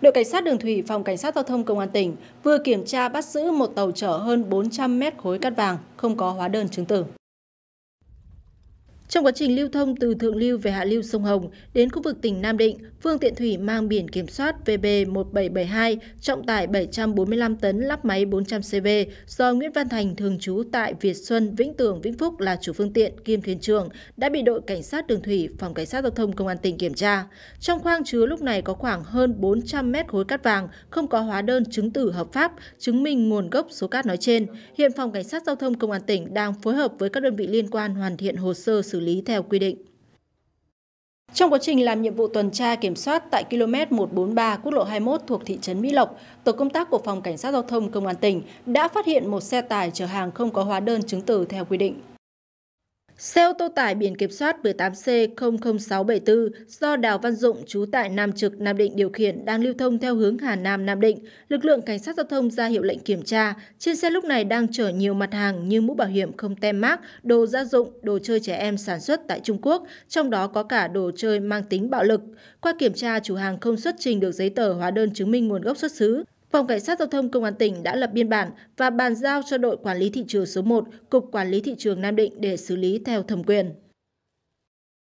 Đội Cảnh sát Đường Thủy, Phòng Cảnh sát Giao thông Công an tỉnh vừa kiểm tra bắt giữ một tàu chở hơn 400 mét khối cát vàng không có hóa đơn chứng tử. Trong quá trình lưu thông từ thượng lưu về hạ lưu sông Hồng đến khu vực tỉnh Nam Định, phương tiện thủy mang biển kiểm soát VB1772, trọng tải 745 tấn lắp máy 400 CV do Nguyễn Văn Thành thường trú tại Việt Xuân, Vĩnh Tường, Vĩnh Phúc là chủ phương tiện kiêm thuyền trưởng đã bị đội cảnh sát đường thủy, phòng cảnh sát giao thông công an tỉnh kiểm tra. Trong khoang chứa lúc này có khoảng hơn 400 mét khối cát vàng không có hóa đơn chứng tử hợp pháp chứng minh nguồn gốc số cát nói trên. Hiện phòng cảnh sát giao thông công an tỉnh đang phối hợp với các đơn vị liên quan hoàn thiện hồ sơ xử xử lý theo quy định. Trong quá trình làm nhiệm vụ tuần tra kiểm soát tại km 143 quốc lộ 21 thuộc thị trấn Mỹ Lộc, tổ công tác của Phòng Cảnh sát Giao thông Công an tỉnh đã phát hiện một xe tải chở hàng không có hóa đơn chứng từ theo quy định. Xe ô tô tải biển kiểm soát 18C00674 do Đào Văn Dụng trú tại Nam Trực, Nam Định điều khiển đang lưu thông theo hướng Hà Nam, Nam Định. Lực lượng cảnh sát giao thông ra hiệu lệnh kiểm tra. Trên xe lúc này đang chở nhiều mặt hàng như mũ bảo hiểm không tem mác, đồ gia dụng, đồ chơi trẻ em sản xuất tại Trung Quốc, trong đó có cả đồ chơi mang tính bạo lực. Qua kiểm tra, chủ hàng không xuất trình được giấy tờ hóa đơn chứng minh nguồn gốc xuất xứ. Phòng Cảnh sát Giao thông Công an tỉnh đã lập biên bản và bàn giao cho đội quản lý thị trường số 1, Cục Quản lý Thị trường Nam Định để xử lý theo thẩm quyền.